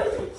Hey,